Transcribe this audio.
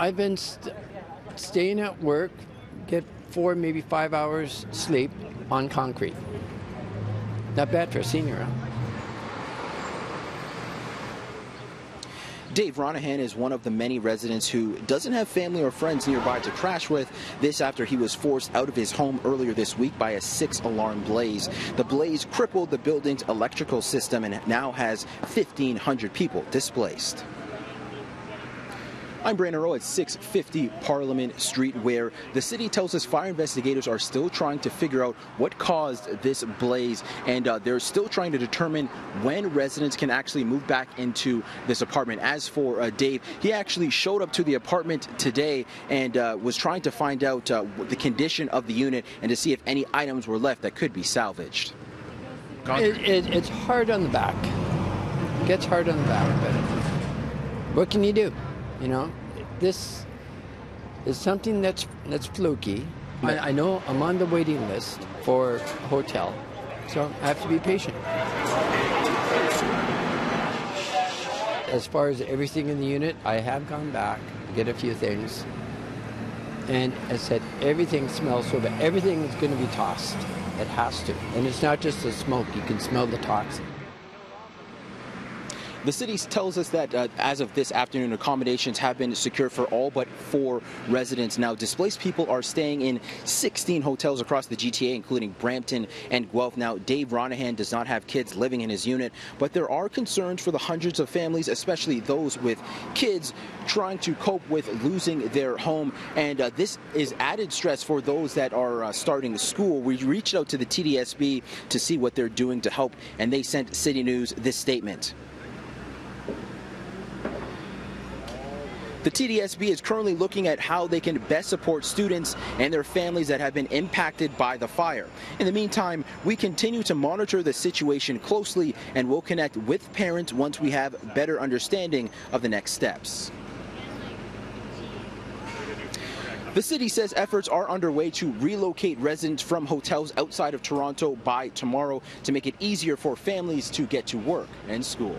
I've been st- staying at work, get four, maybe five hours sleep on concrete. Not bad for a senior. Dave Ronahan is one of the many residents who doesn't have family or friends nearby to crash with. This after he was forced out of his home earlier this week by a six alarm blaze. The blaze crippled the building's electrical system and now has 1,500 people displaced. I'm Brandon Rowe at 650 Parliament Street, where the city tells us fire investigators are still trying to figure out what caused this blaze, and uh, they're still trying to determine when residents can actually move back into this apartment. As for uh, Dave, he actually showed up to the apartment today and uh, was trying to find out uh, the condition of the unit and to see if any items were left that could be salvaged. It, it, it's hard on the back. It gets hard on the back, but what can you do? You know, this is something that's that's fluky. I, I know I'm on the waiting list for a hotel, so I have to be patient. As far as everything in the unit, I have gone back to get a few things. And as I said, everything smells so bad. Everything is going to be tossed. It has to. And it's not just the smoke, you can smell the toxin. The city tells us that uh, as of this afternoon, accommodations have been secured for all but four residents. Now, displaced people are staying in 16 hotels across the GTA, including Brampton and Guelph. Now, Dave Ronahan does not have kids living in his unit, but there are concerns for the hundreds of families, especially those with kids, trying to cope with losing their home. And uh, this is added stress for those that are uh, starting school. We reached out to the TDSB to see what they're doing to help, and they sent City News this statement. The TDSB is currently looking at how they can best support students and their families that have been impacted by the fire. In the meantime, we continue to monitor the situation closely and will connect with parents once we have better understanding of the next steps. The city says efforts are underway to relocate residents from hotels outside of Toronto by tomorrow to make it easier for families to get to work and school.